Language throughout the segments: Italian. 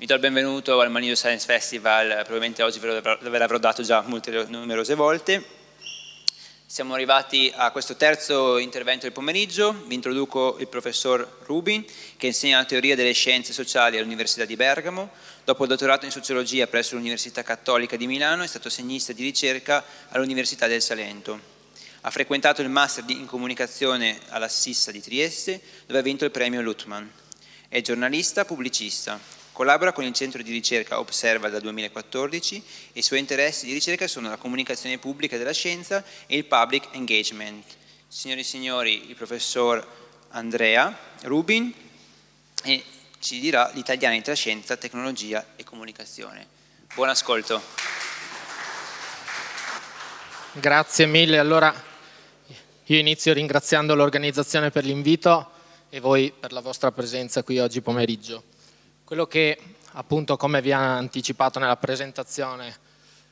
Vi do il benvenuto al Manino Science Festival, probabilmente oggi ve l'avrò dato già molte numerose volte. Siamo arrivati a questo terzo intervento del pomeriggio, vi introduco il professor Rubin che insegna la teoria delle scienze sociali all'Università di Bergamo. Dopo il dottorato in sociologia presso l'Università Cattolica di Milano è stato segnista di ricerca all'Università del Salento. Ha frequentato il master in comunicazione alla Sissa di Trieste dove ha vinto il premio Lutman. È giornalista pubblicista, Collabora con il centro di ricerca Observa dal 2014 e i suoi interessi di ricerca sono la comunicazione pubblica della scienza e il public engagement. Signori e signori, il professor Andrea Rubin ci dirà gli italiani tra scienza, tecnologia e comunicazione. Buon ascolto. Grazie mille. Allora io inizio ringraziando l'organizzazione per l'invito e voi per la vostra presenza qui oggi pomeriggio. Quello che appunto come vi ha anticipato nella presentazione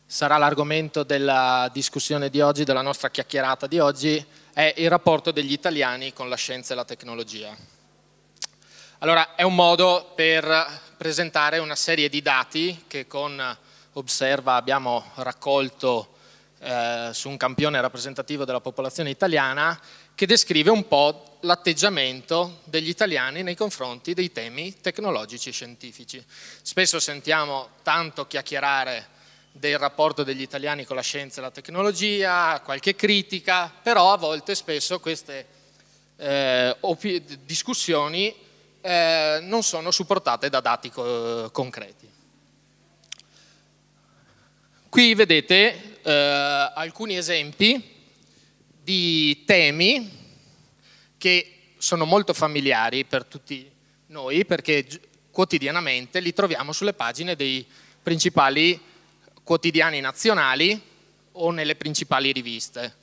sarà l'argomento della discussione di oggi, della nostra chiacchierata di oggi, è il rapporto degli italiani con la scienza e la tecnologia. Allora è un modo per presentare una serie di dati che con Observa abbiamo raccolto eh, su un campione rappresentativo della popolazione italiana che descrive un po' l'atteggiamento degli italiani nei confronti dei temi tecnologici e scientifici. Spesso sentiamo tanto chiacchierare del rapporto degli italiani con la scienza e la tecnologia, qualche critica, però a volte spesso queste eh, discussioni eh, non sono supportate da dati co concreti. Qui vedete eh, alcuni esempi di temi che sono molto familiari per tutti noi perché quotidianamente li troviamo sulle pagine dei principali quotidiani nazionali o nelle principali riviste.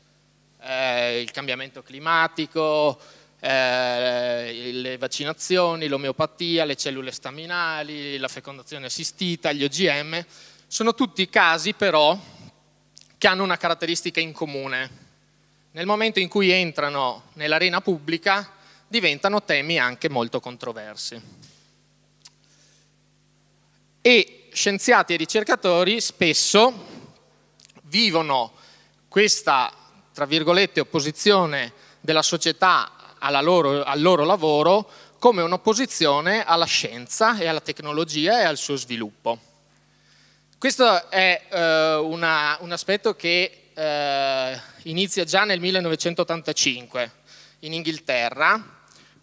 Eh, il cambiamento climatico, eh, le vaccinazioni, l'omeopatia, le cellule staminali, la fecondazione assistita, gli OGM, sono tutti casi però che hanno una caratteristica in comune, nel momento in cui entrano nell'arena pubblica diventano temi anche molto controversi. E scienziati e ricercatori spesso vivono questa, tra virgolette, opposizione della società loro, al loro lavoro come un'opposizione alla scienza e alla tecnologia e al suo sviluppo. Questo è eh, una, un aspetto che eh, inizia già nel 1985 in Inghilterra,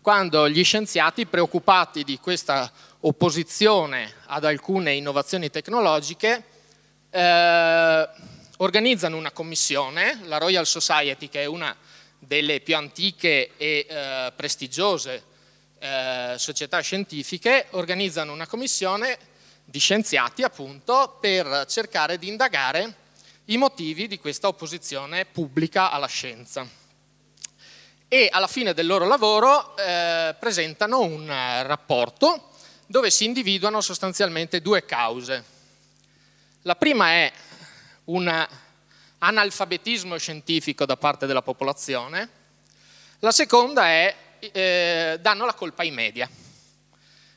quando gli scienziati, preoccupati di questa opposizione ad alcune innovazioni tecnologiche, eh, organizzano una commissione, la Royal Society, che è una delle più antiche e eh, prestigiose eh, società scientifiche, organizzano una commissione di scienziati appunto per cercare di indagare i motivi di questa opposizione pubblica alla scienza. E alla fine del loro lavoro eh, presentano un rapporto dove si individuano sostanzialmente due cause. La prima è un analfabetismo scientifico da parte della popolazione, la seconda è eh, danno la colpa ai media.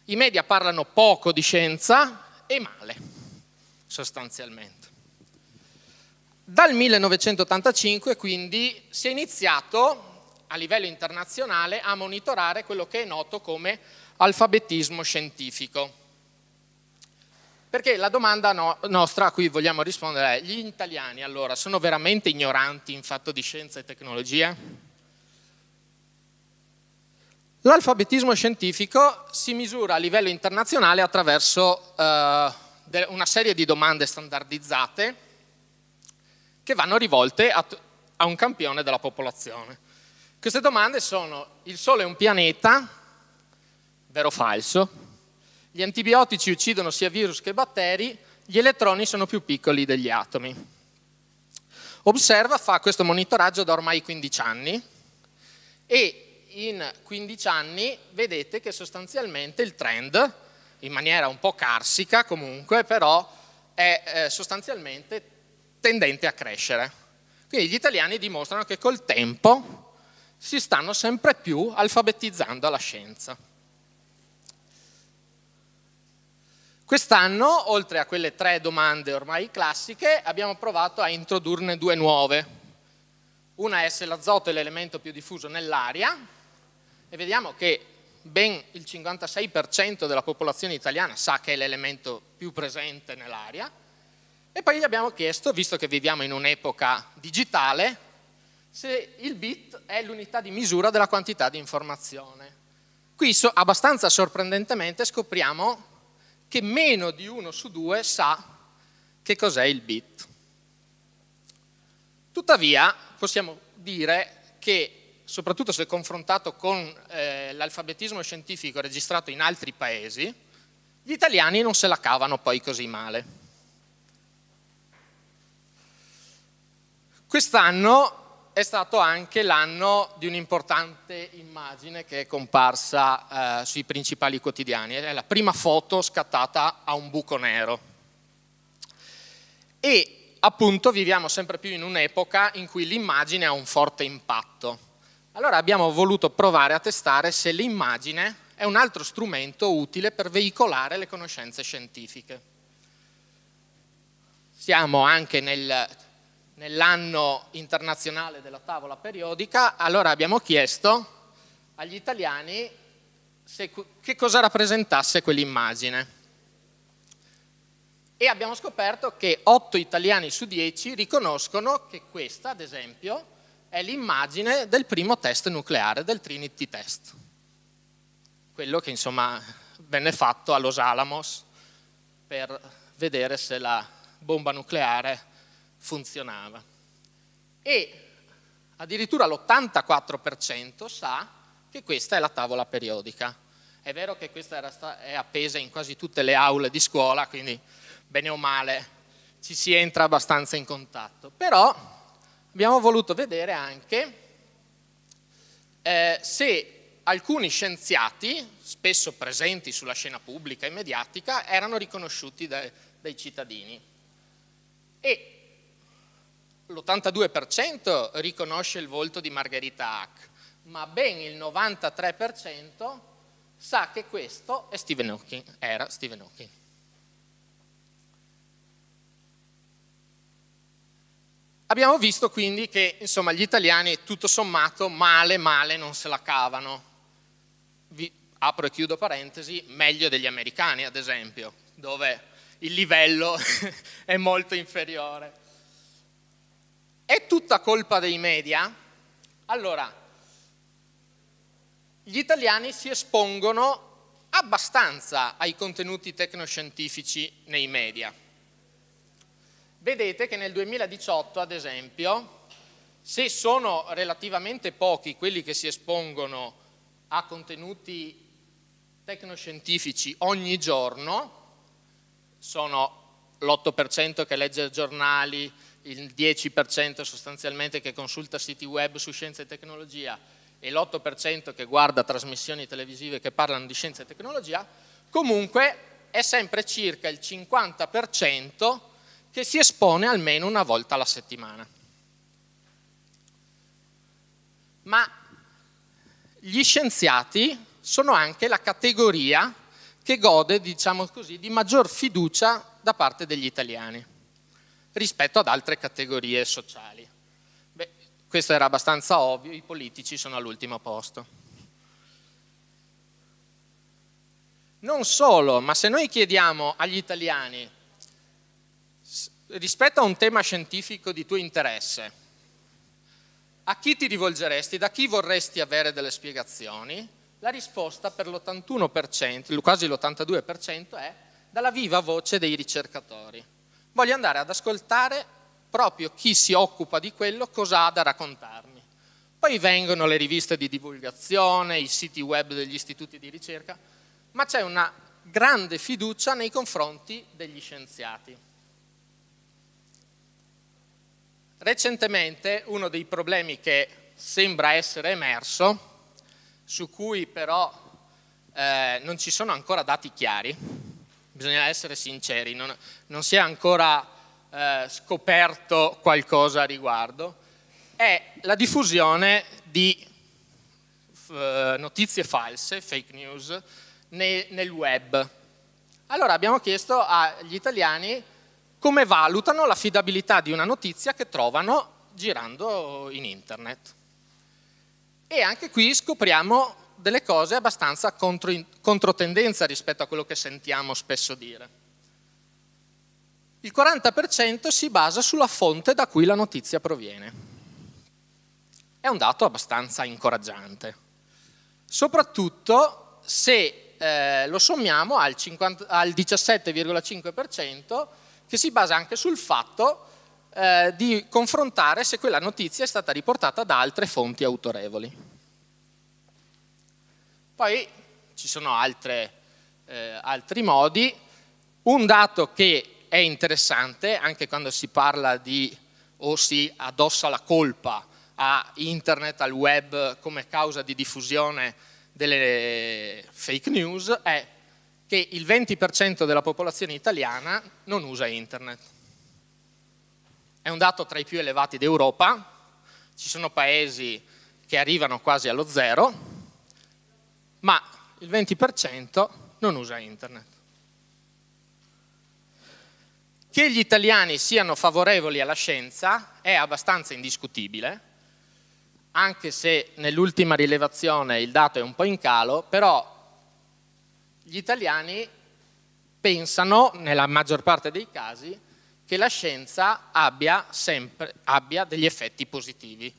I media parlano poco di scienza e male, sostanzialmente. Dal 1985 quindi si è iniziato a livello internazionale a monitorare quello che è noto come alfabetismo scientifico. Perché la domanda no, nostra a cui vogliamo rispondere è, gli italiani allora sono veramente ignoranti in fatto di scienza e tecnologia? L'alfabetismo scientifico si misura a livello internazionale attraverso eh, una serie di domande standardizzate che vanno rivolte a, a un campione della popolazione. Queste domande sono il Sole è un pianeta, vero o falso, gli antibiotici uccidono sia virus che batteri, gli elettroni sono più piccoli degli atomi. Observa fa questo monitoraggio da ormai 15 anni e in 15 anni vedete che sostanzialmente il trend, in maniera un po' carsica comunque, però è eh, sostanzialmente tendente a crescere. Quindi gli italiani dimostrano che col tempo si stanno sempre più alfabetizzando alla scienza. Quest'anno, oltre a quelle tre domande ormai classiche, abbiamo provato a introdurne due nuove. Una è se l'azoto è l'elemento più diffuso nell'aria e vediamo che ben il 56% della popolazione italiana sa che è l'elemento più presente nell'aria. E poi gli abbiamo chiesto, visto che viviamo in un'epoca digitale, se il bit è l'unità di misura della quantità di informazione. Qui so, abbastanza sorprendentemente scopriamo che meno di uno su due sa che cos'è il bit. Tuttavia possiamo dire che, soprattutto se confrontato con eh, l'alfabetismo scientifico registrato in altri paesi, gli italiani non se la cavano poi così male. Quest'anno è stato anche l'anno di un'importante immagine che è comparsa eh, sui principali quotidiani. È la prima foto scattata a un buco nero. E appunto viviamo sempre più in un'epoca in cui l'immagine ha un forte impatto. Allora abbiamo voluto provare a testare se l'immagine è un altro strumento utile per veicolare le conoscenze scientifiche. Siamo anche nel nell'anno internazionale della tavola periodica, allora abbiamo chiesto agli italiani se, che cosa rappresentasse quell'immagine. E abbiamo scoperto che 8 italiani su 10 riconoscono che questa, ad esempio, è l'immagine del primo test nucleare, del Trinity Test. Quello che insomma venne fatto a Los Alamos per vedere se la bomba nucleare funzionava. E addirittura l'84% sa che questa è la tavola periodica. È vero che questa era, è appesa in quasi tutte le aule di scuola, quindi bene o male ci si entra abbastanza in contatto. Però abbiamo voluto vedere anche eh, se alcuni scienziati, spesso presenti sulla scena pubblica e mediatica, erano riconosciuti dai, dai cittadini. E l'82% riconosce il volto di Margherita Hack, ma ben il 93% sa che questo è Stephen Hawking, era Stephen Hawking. Abbiamo visto quindi che insomma, gli italiani tutto sommato male male non se la cavano. Vi apro e chiudo parentesi, meglio degli americani ad esempio, dove il livello è molto inferiore. È tutta colpa dei media? Allora, gli italiani si espongono abbastanza ai contenuti tecnoscientifici nei media. Vedete che nel 2018, ad esempio, se sono relativamente pochi quelli che si espongono a contenuti tecnoscientifici ogni giorno, sono l'8% che legge giornali, il 10% sostanzialmente che consulta siti web su scienza e tecnologia e l'8% che guarda trasmissioni televisive che parlano di scienza e tecnologia, comunque è sempre circa il 50% che si espone almeno una volta alla settimana. Ma gli scienziati sono anche la categoria che gode, diciamo così, di maggior fiducia da parte degli italiani rispetto ad altre categorie sociali. Beh, questo era abbastanza ovvio, i politici sono all'ultimo posto. Non solo, ma se noi chiediamo agli italiani rispetto a un tema scientifico di tuo interesse, a chi ti rivolgeresti, da chi vorresti avere delle spiegazioni? La risposta per l'81%, quasi l'82% è dalla viva voce dei ricercatori voglio andare ad ascoltare proprio chi si occupa di quello cosa ha da raccontarmi. Poi vengono le riviste di divulgazione, i siti web degli istituti di ricerca, ma c'è una grande fiducia nei confronti degli scienziati. Recentemente uno dei problemi che sembra essere emerso, su cui però eh, non ci sono ancora dati chiari, bisogna essere sinceri, non, non si è ancora eh, scoperto qualcosa a riguardo, è la diffusione di eh, notizie false, fake news, ne, nel web. Allora abbiamo chiesto agli italiani come valutano l'affidabilità di una notizia che trovano girando in internet. E anche qui scopriamo delle cose abbastanza contro, controtendenza rispetto a quello che sentiamo spesso dire. Il 40% si basa sulla fonte da cui la notizia proviene. È un dato abbastanza incoraggiante, soprattutto se eh, lo sommiamo al, al 17,5% che si basa anche sul fatto eh, di confrontare se quella notizia è stata riportata da altre fonti autorevoli. Poi ci sono altre, eh, altri modi. Un dato che è interessante, anche quando si parla di o si addossa la colpa a internet, al web come causa di diffusione delle fake news, è che il 20% della popolazione italiana non usa internet. È un dato tra i più elevati d'Europa, ci sono paesi che arrivano quasi allo zero, ma il 20% non usa internet. Che gli italiani siano favorevoli alla scienza è abbastanza indiscutibile, anche se nell'ultima rilevazione il dato è un po' in calo, però gli italiani pensano, nella maggior parte dei casi, che la scienza abbia, sempre, abbia degli effetti positivi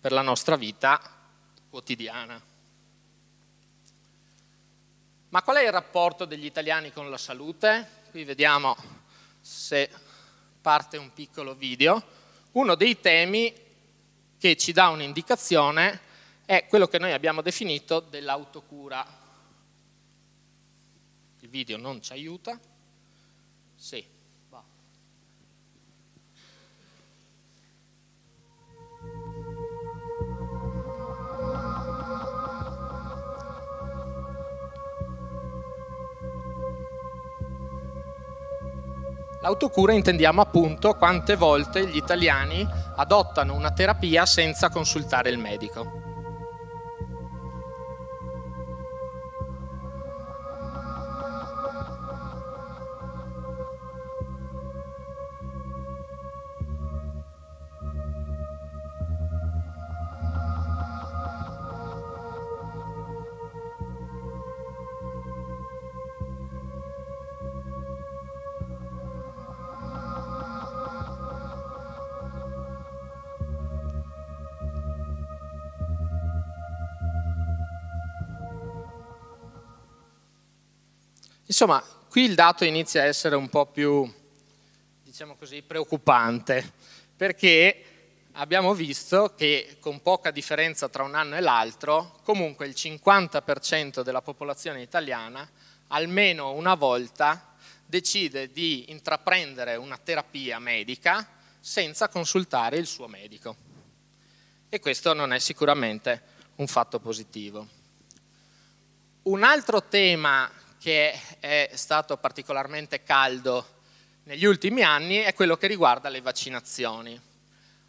per la nostra vita quotidiana. Ma qual è il rapporto degli italiani con la salute? Qui vediamo se parte un piccolo video. Uno dei temi che ci dà un'indicazione è quello che noi abbiamo definito dell'autocura. Il video non ci aiuta? Sì. L'autocura intendiamo appunto quante volte gli italiani adottano una terapia senza consultare il medico. Insomma, qui il dato inizia a essere un po' più, diciamo così, preoccupante, perché abbiamo visto che con poca differenza tra un anno e l'altro, comunque il 50% della popolazione italiana almeno una volta decide di intraprendere una terapia medica senza consultare il suo medico. E questo non è sicuramente un fatto positivo. Un altro tema che è stato particolarmente caldo negli ultimi anni è quello che riguarda le vaccinazioni.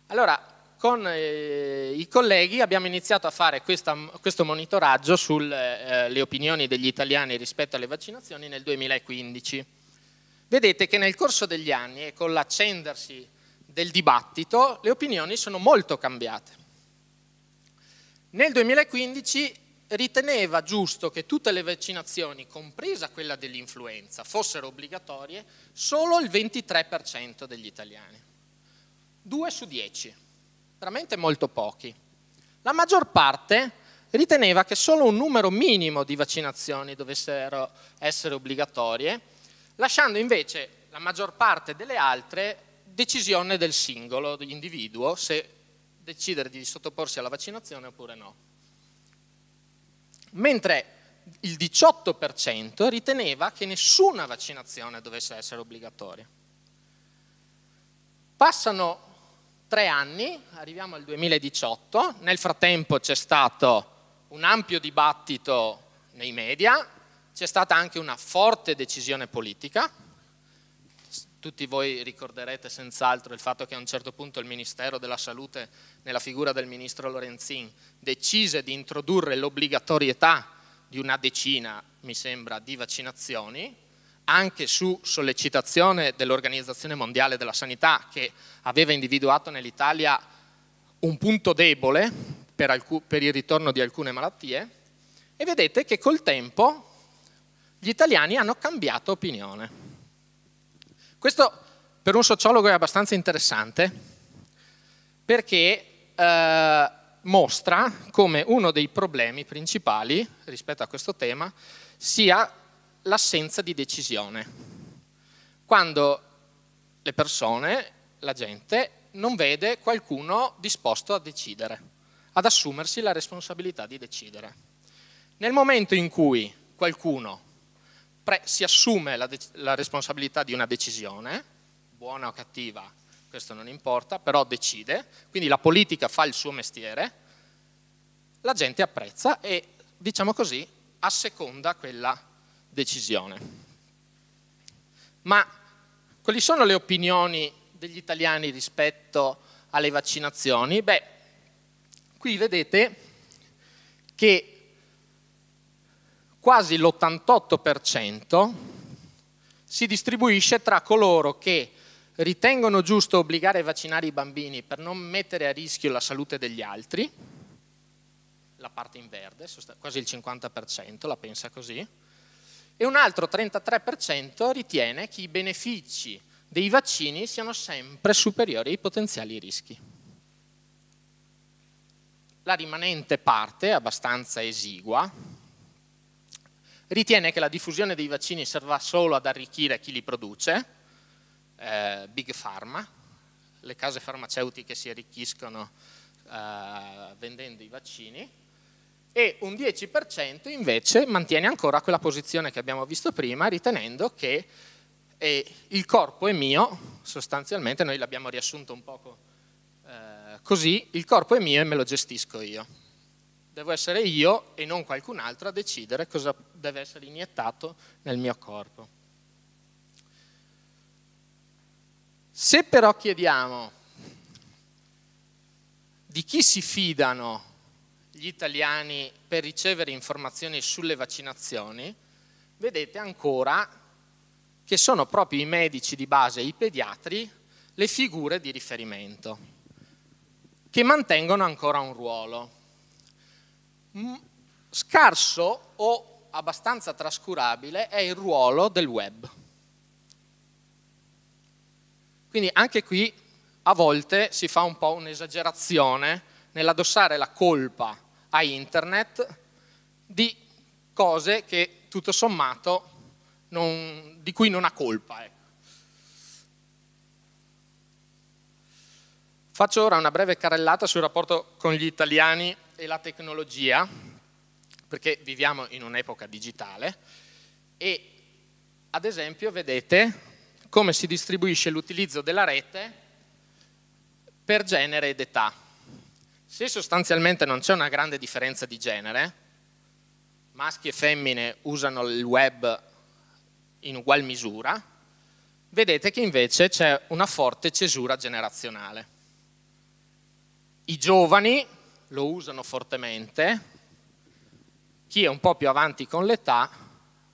Allora, con eh, i colleghi abbiamo iniziato a fare questa, questo monitoraggio sulle eh, opinioni degli italiani rispetto alle vaccinazioni nel 2015. Vedete che nel corso degli anni e con l'accendersi del dibattito le opinioni sono molto cambiate. Nel 2015 riteneva giusto che tutte le vaccinazioni, compresa quella dell'influenza, fossero obbligatorie solo il 23% degli italiani. 2 su 10, veramente molto pochi. La maggior parte riteneva che solo un numero minimo di vaccinazioni dovessero essere obbligatorie, lasciando invece la maggior parte delle altre decisione del singolo, dell'individuo, se decidere di sottoporsi alla vaccinazione oppure no mentre il 18% riteneva che nessuna vaccinazione dovesse essere obbligatoria. Passano tre anni, arriviamo al 2018, nel frattempo c'è stato un ampio dibattito nei media, c'è stata anche una forte decisione politica, tutti voi ricorderete senz'altro il fatto che a un certo punto il Ministero della Salute, nella figura del ministro Lorenzin, decise di introdurre l'obbligatorietà di una decina, mi sembra, di vaccinazioni, anche su sollecitazione dell'Organizzazione Mondiale della Sanità che aveva individuato nell'Italia un punto debole per, per, il ritorno di alcune malattie e vedete che col tempo gli italiani hanno cambiato opinione. Questo per un sociologo è abbastanza interessante perché eh, mostra come uno dei problemi principali rispetto a questo tema sia l'assenza di decisione. Quando le persone, la gente, non vede qualcuno disposto a decidere, ad assumersi la responsabilità di decidere. Nel momento in cui qualcuno si assume la, la responsabilità di una decisione, buona o cattiva, questo non importa, però decide, quindi la politica fa il suo mestiere, la gente apprezza e, diciamo così, asseconda quella decisione. Ma quali sono le opinioni degli italiani rispetto alle vaccinazioni? Beh, qui vedete che quasi l'88% si distribuisce tra coloro che ritengono giusto obbligare a vaccinare i bambini per non mettere a rischio la salute degli altri, la parte in verde, quasi il 50% la pensa così, e un altro 33% ritiene che i benefici dei vaccini siano sempre superiori ai potenziali rischi. La rimanente parte, abbastanza esigua, ritiene che la diffusione dei vaccini serva solo ad arricchire chi li produce, eh, Big Pharma, le case farmaceutiche si arricchiscono eh, vendendo i vaccini, e un 10% invece mantiene ancora quella posizione che abbiamo visto prima, ritenendo che eh, il corpo è mio, sostanzialmente noi l'abbiamo riassunto un poco eh, così, il corpo è mio e me lo gestisco io. Devo essere io e non qualcun altro a decidere cosa deve essere iniettato nel mio corpo. Se però chiediamo di chi si fidano gli italiani per ricevere informazioni sulle vaccinazioni, vedete ancora che sono proprio i medici di base e i pediatri le figure di riferimento, che mantengono ancora un ruolo. Mm, scarso o abbastanza trascurabile è il ruolo del web. Quindi anche qui a volte si fa un po' un'esagerazione nell'addossare la colpa a internet di cose che tutto sommato non, di cui non ha colpa. Ecco. Faccio ora una breve carrellata sul rapporto con gli italiani e la tecnologia, perché viviamo in un'epoca digitale e ad esempio vedete come si distribuisce l'utilizzo della rete per genere ed età. Se sostanzialmente non c'è una grande differenza di genere, maschi e femmine usano il web in ugual misura, vedete che invece c'è una forte cesura generazionale. I giovani lo usano fortemente, chi è un po' più avanti con l'età,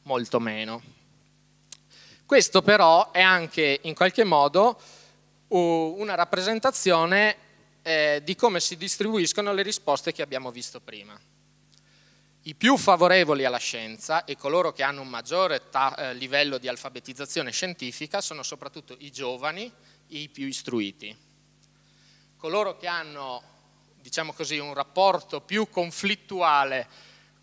molto meno. Questo però è anche in qualche modo una rappresentazione eh, di come si distribuiscono le risposte che abbiamo visto prima. I più favorevoli alla scienza e coloro che hanno un maggiore eh, livello di alfabetizzazione scientifica sono soprattutto i giovani i più istruiti. Coloro che hanno, diciamo così, un rapporto più conflittuale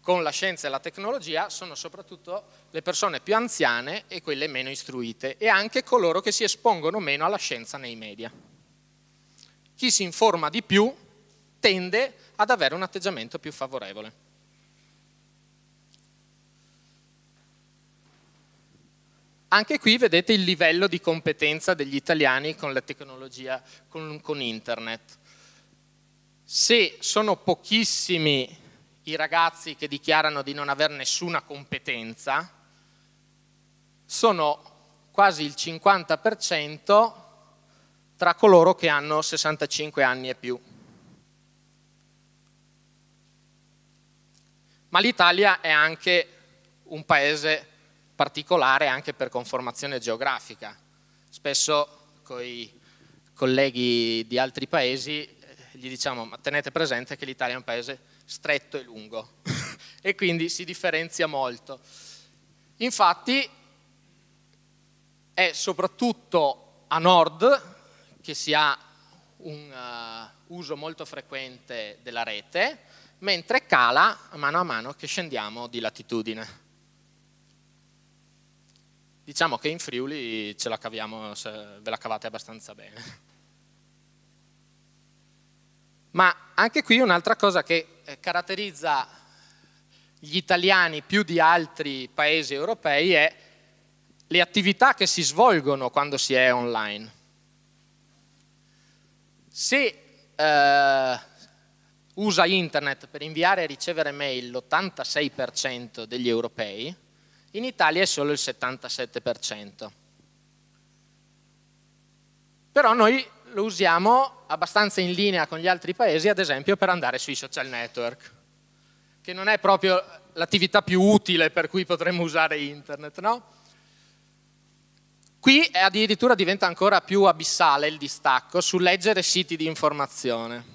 con la scienza e la tecnologia sono soprattutto le persone più anziane e quelle meno istruite e anche coloro che si espongono meno alla scienza nei media chi si informa di più tende ad avere un atteggiamento più favorevole. Anche qui vedete il livello di competenza degli italiani con la tecnologia, con, con internet. Se sono pochissimi i ragazzi che dichiarano di non avere nessuna competenza, sono quasi il 50% tra coloro che hanno 65 anni e più. Ma l'Italia è anche un paese particolare anche per conformazione geografica. Spesso con i colleghi di altri paesi gli diciamo ma tenete presente che l'Italia è un paese stretto e lungo e quindi si differenzia molto. Infatti è soprattutto a nord che si ha un uh, uso molto frequente della rete, mentre cala mano a mano che scendiamo di latitudine. Diciamo che in Friuli ce la caviamo, ve la cavate abbastanza bene. Ma anche qui un'altra cosa che eh, caratterizza gli italiani più di altri paesi europei è le attività che si svolgono quando si è online. Se eh, usa internet per inviare e ricevere mail l'86% degli europei, in Italia è solo il 77%. Però noi lo usiamo abbastanza in linea con gli altri paesi, ad esempio per andare sui social network, che non è proprio l'attività più utile per cui potremmo usare internet, no? Qui addirittura diventa ancora più abissale il distacco su leggere siti di informazione.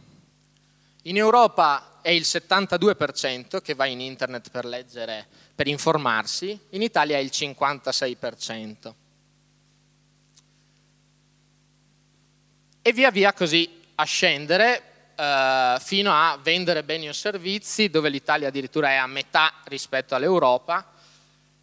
In Europa è il 72% che va in internet per leggere per informarsi, in Italia è il 56%. E via via così a scendere eh, fino a vendere beni o servizi, dove l'Italia addirittura è a metà rispetto all'Europa,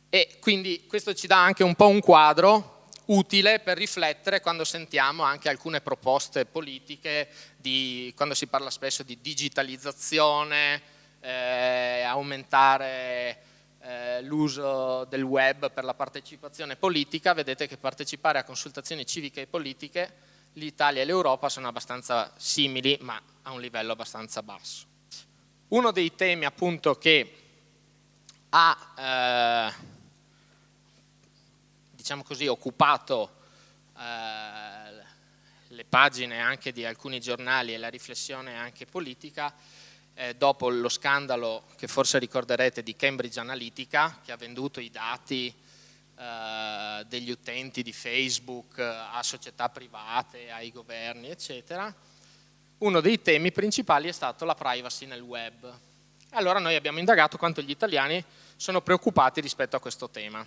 e quindi questo ci dà anche un po' un quadro utile per riflettere quando sentiamo anche alcune proposte politiche, di, quando si parla spesso di digitalizzazione, eh, aumentare eh, l'uso del web per la partecipazione politica, vedete che partecipare a consultazioni civiche e politiche l'Italia e l'Europa sono abbastanza simili ma a un livello abbastanza basso. Uno dei temi appunto che ha eh, diciamo così, occupato eh, le pagine anche di alcuni giornali e la riflessione anche politica eh, dopo lo scandalo che forse ricorderete di Cambridge Analytica che ha venduto i dati eh, degli utenti di Facebook a società private, ai governi eccetera, uno dei temi principali è stato la privacy nel web. Allora noi abbiamo indagato quanto gli italiani sono preoccupati rispetto a questo tema.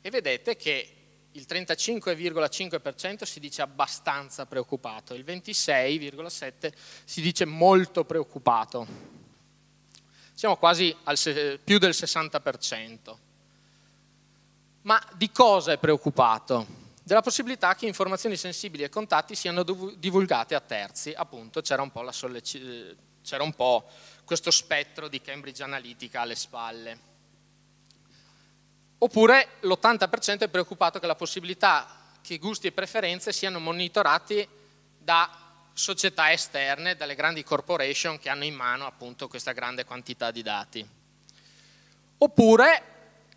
E vedete che il 35,5% si dice abbastanza preoccupato, il 26,7% si dice molto preoccupato. Siamo quasi al più del 60%. Ma di cosa è preoccupato? Della possibilità che informazioni sensibili e contatti siano divulgate a terzi, appunto c'era un c'era un po questo spettro di Cambridge Analytica alle spalle. Oppure l'80% è preoccupato che la possibilità che gusti e preferenze siano monitorati da società esterne, dalle grandi corporation che hanno in mano appunto questa grande quantità di dati. Oppure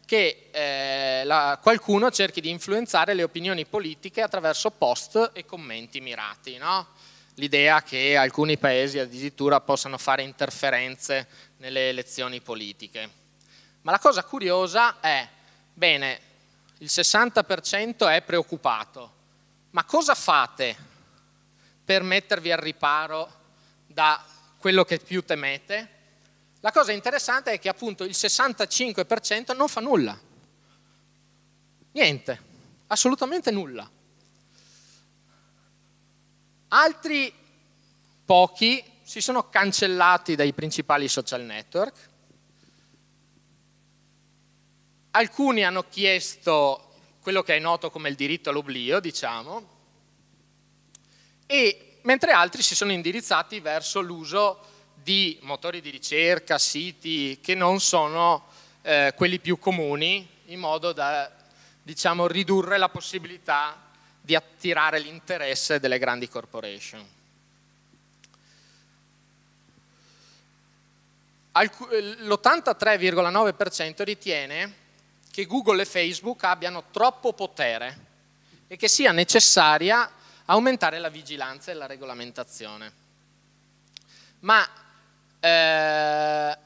che eh, la, qualcuno cerchi di influenzare le opinioni politiche attraverso post e commenti mirati. No? L'idea che alcuni paesi addirittura possano fare interferenze nelle elezioni politiche. Ma la cosa curiosa è Bene, il 60% è preoccupato, ma cosa fate per mettervi al riparo da quello che più temete? La cosa interessante è che appunto il 65% non fa nulla. Niente, assolutamente nulla. Altri pochi si sono cancellati dai principali social network, Alcuni hanno chiesto quello che è noto come il diritto all'oblio, diciamo, e mentre altri si sono indirizzati verso l'uso di motori di ricerca, siti che non sono eh, quelli più comuni, in modo da diciamo, ridurre la possibilità di attirare l'interesse delle grandi corporation. L'83,9% ritiene che Google e Facebook abbiano troppo potere e che sia necessaria aumentare la vigilanza e la regolamentazione. Ma eh,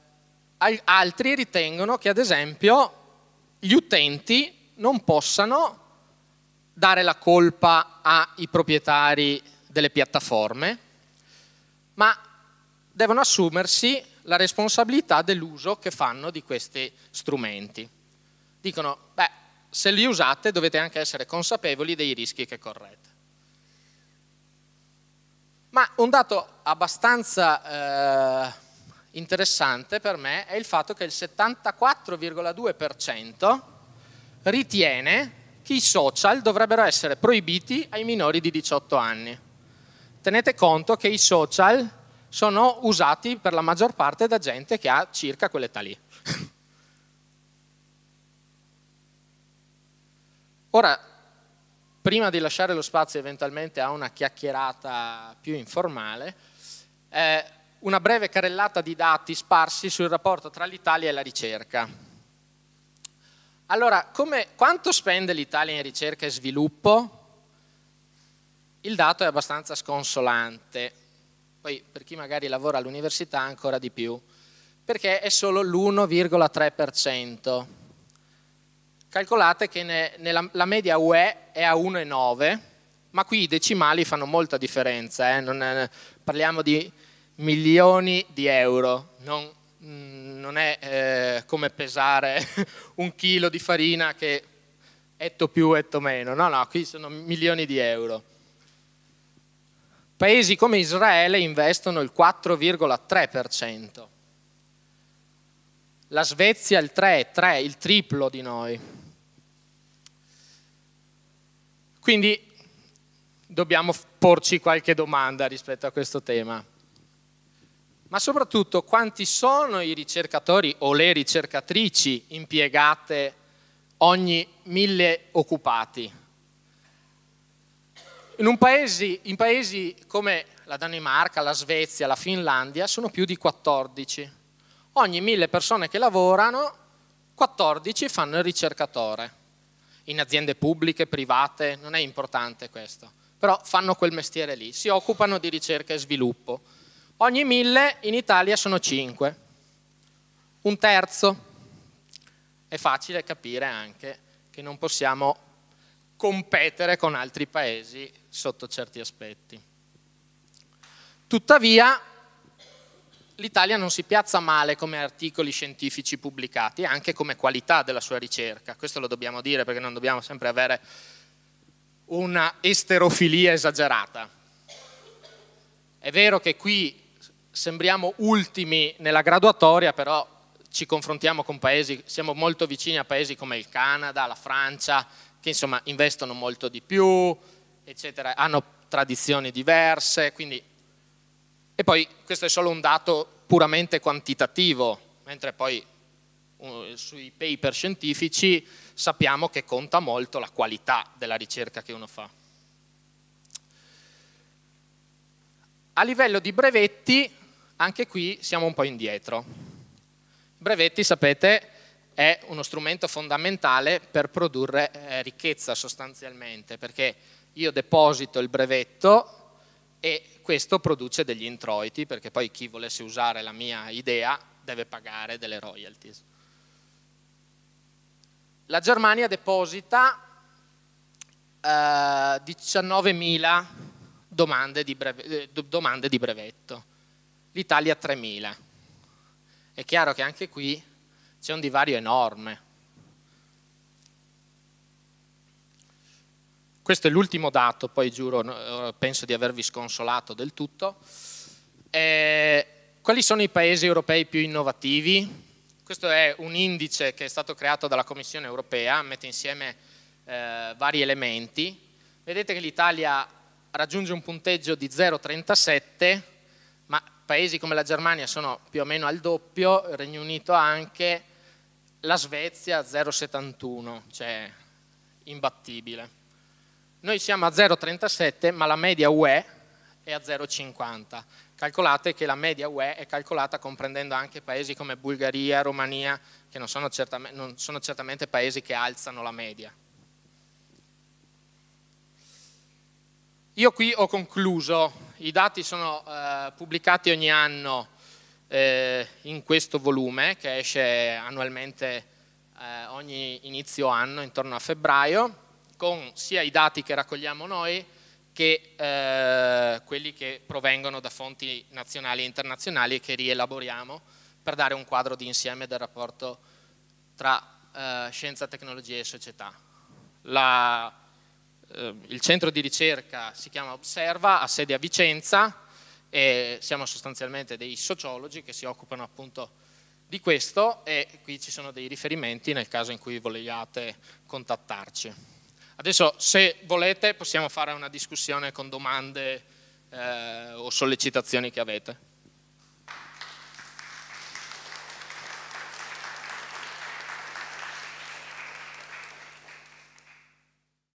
altri ritengono che ad esempio gli utenti non possano dare la colpa ai proprietari delle piattaforme, ma devono assumersi la responsabilità dell'uso che fanno di questi strumenti. Dicono, beh, se li usate dovete anche essere consapevoli dei rischi che correte. Ma un dato abbastanza eh, interessante per me è il fatto che il 74,2% ritiene che i social dovrebbero essere proibiti ai minori di 18 anni. Tenete conto che i social sono usati per la maggior parte da gente che ha circa quell'età lì. Ora, prima di lasciare lo spazio eventualmente a una chiacchierata più informale, eh, una breve carrellata di dati sparsi sul rapporto tra l'Italia e la ricerca. Allora, come, quanto spende l'Italia in ricerca e sviluppo? Il dato è abbastanza sconsolante, poi per chi magari lavora all'università ancora di più, perché è solo l'1,3%. Calcolate che ne, nella, la media UE è a 1,9, ma qui i decimali fanno molta differenza, eh? è, parliamo di milioni di euro, non, mm, non è eh, come pesare un chilo di farina che etto più, etto meno, no, no, qui sono milioni di euro. Paesi come Israele investono il 4,3%, la Svezia il 3, 3, il triplo di noi. Quindi dobbiamo porci qualche domanda rispetto a questo tema ma soprattutto quanti sono i ricercatori o le ricercatrici impiegate ogni mille occupati. In, paesi, in paesi come la Danimarca, la Svezia, la Finlandia sono più di 14. Ogni mille persone che lavorano, 14 fanno il ricercatore. In aziende pubbliche, private, non è importante questo, però fanno quel mestiere lì, si occupano di ricerca e sviluppo Ogni mille in Italia sono 5, un terzo. È facile capire anche che non possiamo competere con altri paesi sotto certi aspetti. Tuttavia, l'Italia non si piazza male come articoli scientifici pubblicati, anche come qualità della sua ricerca. Questo lo dobbiamo dire perché non dobbiamo sempre avere una esterofilia esagerata. È vero che qui sembriamo ultimi nella graduatoria, però ci confrontiamo con paesi, siamo molto vicini a paesi come il Canada, la Francia, che insomma investono molto di più, eccetera, hanno tradizioni diverse, quindi... E poi questo è solo un dato puramente quantitativo, mentre poi uh, sui paper scientifici sappiamo che conta molto la qualità della ricerca che uno fa. A livello di brevetti anche qui siamo un po' indietro. Brevetti, sapete, è uno strumento fondamentale per produrre eh, ricchezza sostanzialmente, perché io deposito il brevetto e questo produce degli introiti, perché poi chi volesse usare la mia idea deve pagare delle royalties. La Germania deposita eh, 19.000 domande, eh, domande di brevetto l'Italia 3000. È chiaro che anche qui c'è un divario enorme. Questo è l'ultimo dato, poi giuro, eh, penso di avervi sconsolato del tutto. Eh, quali sono i paesi europei più innovativi? Questo è un indice che è stato creato dalla Commissione europea, mette insieme eh, vari elementi. Vedete che l'Italia raggiunge un punteggio di 0,37 paesi come la Germania sono più o meno al doppio, il Regno Unito anche, la Svezia 0,71, cioè imbattibile. Noi siamo a 0,37 ma la media UE è a 0,50. Calcolate che la media UE è calcolata comprendendo anche paesi come Bulgaria, Romania, che non sono, certamente, non sono certamente paesi che alzano la media. Io qui ho concluso i dati sono eh, pubblicati ogni anno eh, in questo volume che esce annualmente eh, ogni inizio anno, intorno a febbraio, con sia i dati che raccogliamo noi che eh, quelli che provengono da fonti nazionali e internazionali che rielaboriamo per dare un quadro di insieme del rapporto tra eh, scienza, tecnologia e società. La, eh, il centro di ricerca si chiama Observa, ha sede a Vicenza e siamo sostanzialmente dei sociologi che si occupano appunto di questo e qui ci sono dei riferimenti nel caso in cui vogliate contattarci. Adesso se volete possiamo fare una discussione con domande eh, o sollecitazioni che avete.